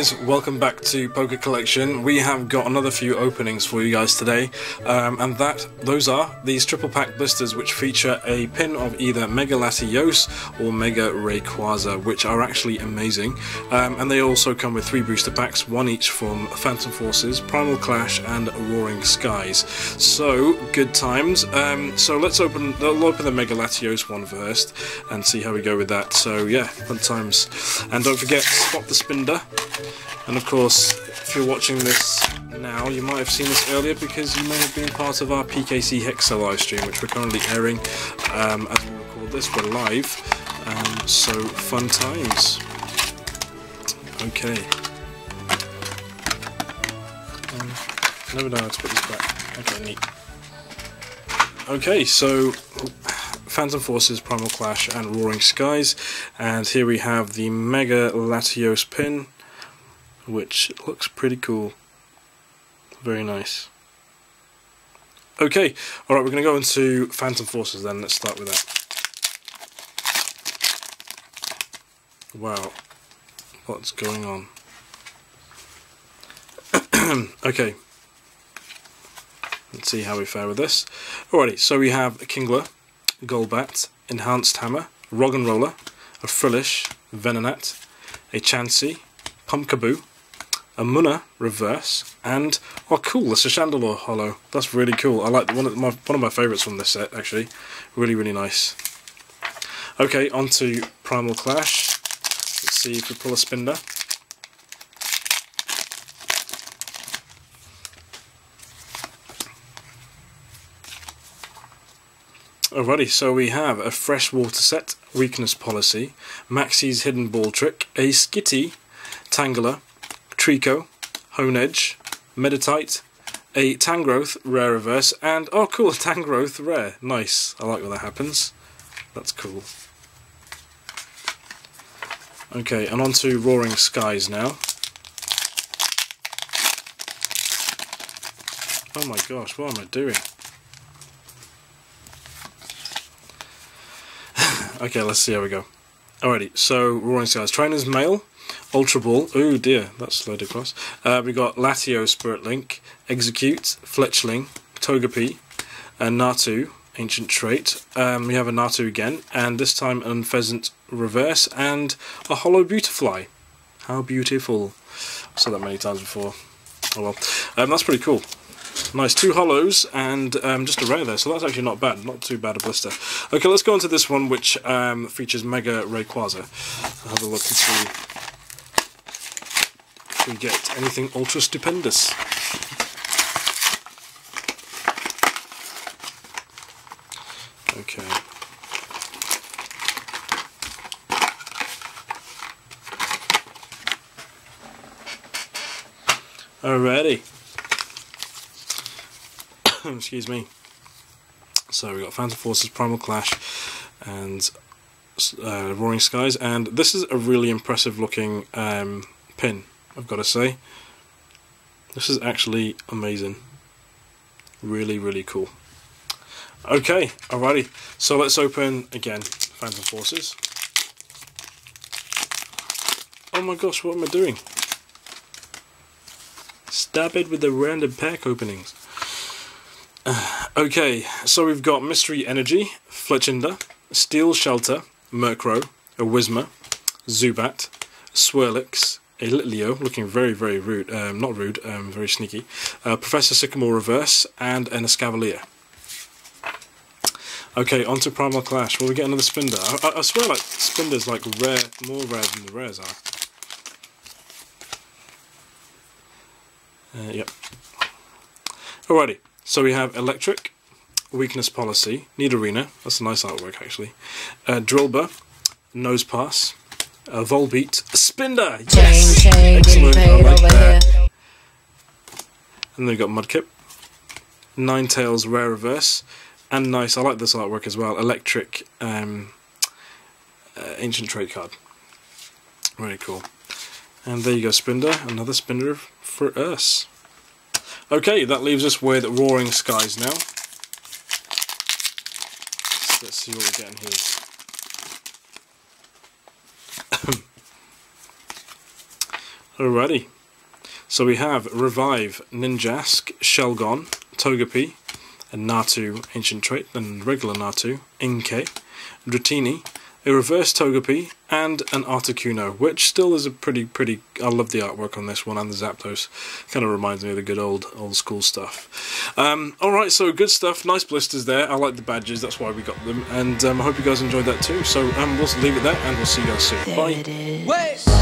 guys, welcome back to PokeCollection. We have got another few openings for you guys today, um, and that those are these triple pack blisters which feature a pin of either Mega Latios or Mega Rayquaza, which are actually amazing. Um, and they also come with three booster packs, one each from Phantom Forces, Primal Clash, and Roaring Skies. So good times. Um, so let's open. I'll open the Mega Latios one first and see how we go with that. So yeah, fun times. And don't forget, spot the Spinda. And of course, if you're watching this now, you might have seen this earlier because you may have been part of our PKC Hexa live stream, which we're currently airing um, as we record this. We're live, um, so fun times. Okay. Um, never know how to put this back. Okay, neat. Okay, so Phantom Forces, Primal Clash, and Roaring Skies, and here we have the Mega Latios pin, which looks pretty cool. Very nice. Okay, alright, we're going to go into Phantom Forces then, let's start with that. Wow, what's going on? okay, let's see how we fare with this. Alrighty, so we have a Kingler, Golbat, Enhanced Hammer, Roggenrola, a Frillish, Venonat, a Chansey, Pumpkaboo, a Munna reverse, and oh cool, that's a Chandelure holo. That's really cool. I like one of my one of my favourites from this set actually. Really really nice. Okay, on to Primal Clash. Let's see if we pull a Spinda. Alrighty, so we have a freshwater set, weakness policy, Maxie's hidden ball trick, a Skitty, Tangela, Treecko, Honedge, Meditite, a Tangrowth rare reverse, and oh cool, Tangrowth rare. Nice. I like when that happens. That's cool. Okay, and on to Roaring Skies now. Oh my gosh, what am I doing? okay, let's see how we go. Alrighty, so Roaring Skies. Trainer's Mail, Ultra Ball. Oh dear, that's slowed across. Uh, we got Latios Spirit Link, Execute, Fletchling, Togepi, and Natu, Ancient Trait. Um, we have a Natu again, and this time Unfezant Reverse, and a Holo Beautifly. How beautiful. I've said that many times before. Oh well. Um, that's pretty cool. Nice, two holos and um, just a rare there, so that's actually not bad, not too bad a blister. Okay, let's go on to this one which um, features Mega Rayquaza. I'll have a look and see if we get anything ultra stupendous. Okay. Alrighty. excuse me. So we got Phantom Forces, Primal Clash, and uh, Roaring Skies, and this is a really impressive looking um, pin. I've got to say, this is actually amazing. Really, really cool. Okay, alrighty. So let's open again Phantom Forces. Oh my gosh, what am I doing? Stab it with the random pack openings. Okay, so we've got Mystery Energy, Fletchinder, Steel Shelter, Murkrow, a Whismur, Zubat, Swirlix, a Litleo, looking very, very rude, um, not rude, um, very sneaky, uh, Professor Sycamore Reverse, and an Escavalier. Okay, on to Primal Clash. Will we get another Spinda? I, I swear like Spinda's like rare, more rare than the rares are. Uh, yep. Alrighty. So we have Electric, Weakness Policy, Need Arena, that's a nice artwork actually, uh, Drillbur, Nosepass, uh, Volbeat, Spinda, yes! Excellent, I like that. And then we've got Mudkip, Ninetales Rare Reverse, and nice, I like this artwork as well, Electric um, uh, Ancient Trait card. Very cool. And there you go, Spinda, another Spinda for us. Okay, that leaves us with Roaring Skies now. So let's see what we're getting here. Alrighty. So we have Revive, Ninjask, Shelgon, Togepi, and Natu, Ancient Trait, and regular Natu, Inkay, Dratini, a reverse Togepi, and an Articuno, which still is a pretty, pretty. I love the artwork on this one and the Zapdos. Kind of reminds me of the good old, old school stuff. Um, Alright, so good stuff. Nice blisters there. I like the badges, that's why we got them. And um, I hope you guys enjoyed that too. So um, we'll leave it there and we'll see you guys soon. There Bye. it is.